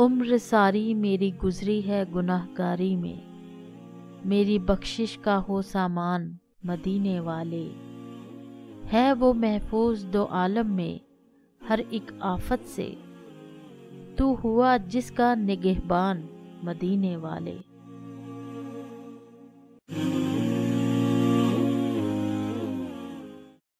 उम्र सारी मेरी गुजरी है गुनाहगारी में। मेरी बख्शिश का हो सामान मदीने वाले। है वो महफूज दो आलम में हर एक आफत से। तू हुआ जिसका निगहबान मदीने वाले।